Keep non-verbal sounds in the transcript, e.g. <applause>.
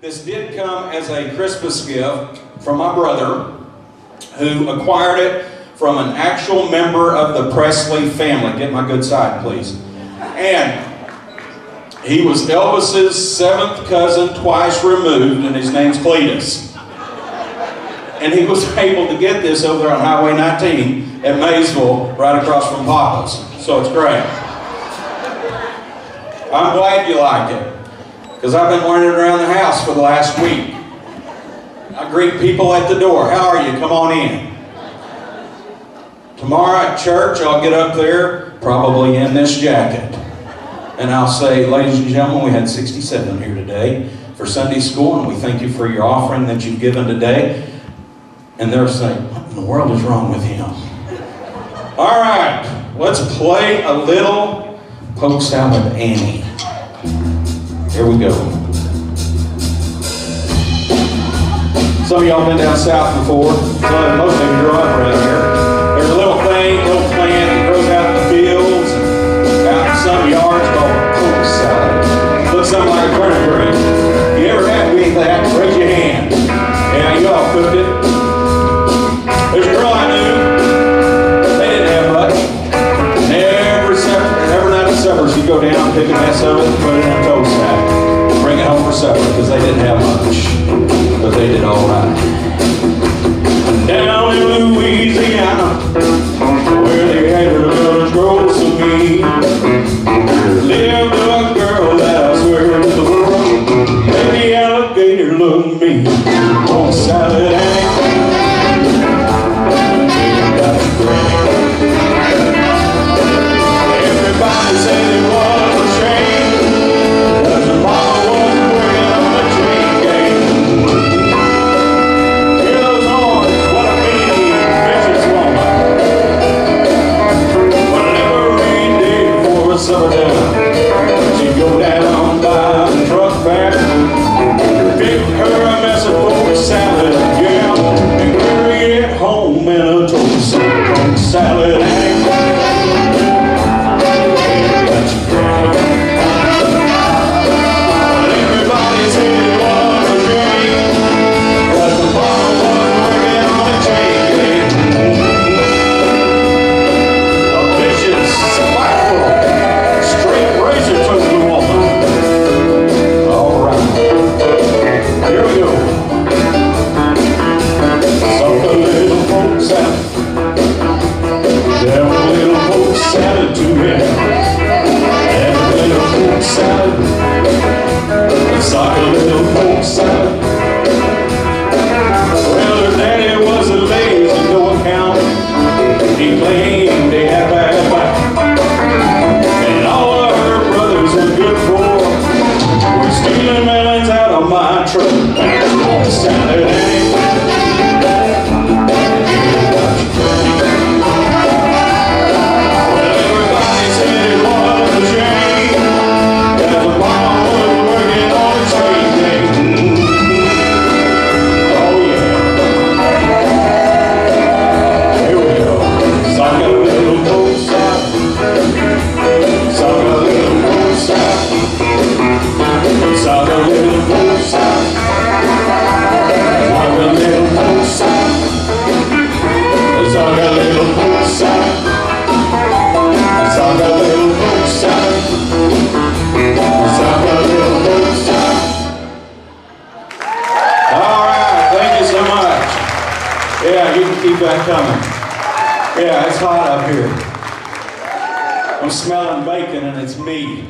this did come as a Christmas gift from my brother, who acquired it from an actual member of the Presley family. Get my good side, please. And he was Elvis's seventh cousin, twice removed, and his name's Cletus. And he was <laughs> able to get this over on Highway 19 at Maysville, right across from Papa's. So it's great. I'm glad you like it, because I've been it around the house for the last week. I greet people at the door. How are you? Come on in. Tomorrow at church, I'll get up there, probably in this jacket. And I'll say, ladies and gentlemen, we had 67 here today for Sunday school, and we thank you for your offering that you've given today. And they'll say, what in the world is wrong with him? All right, let's play a little Polk Salad Annie. Here we go. Some of y'all been down south before. Most of you grew up around here. There's a little thing, little plant that grows out in the fields, out in some yards called poke. Looks something like a turnip green. You ever had to eat that? Raise your hand. Yeah, you all cooked it. There's a girl I knew. They didn't have much. And every supper, every night at supper, she'd go down, pick a mess of it, and put it in did all right. Down in Louisiana, summer down keep that coming. Yeah, it's hot up here. I'm smelling bacon and it's meat.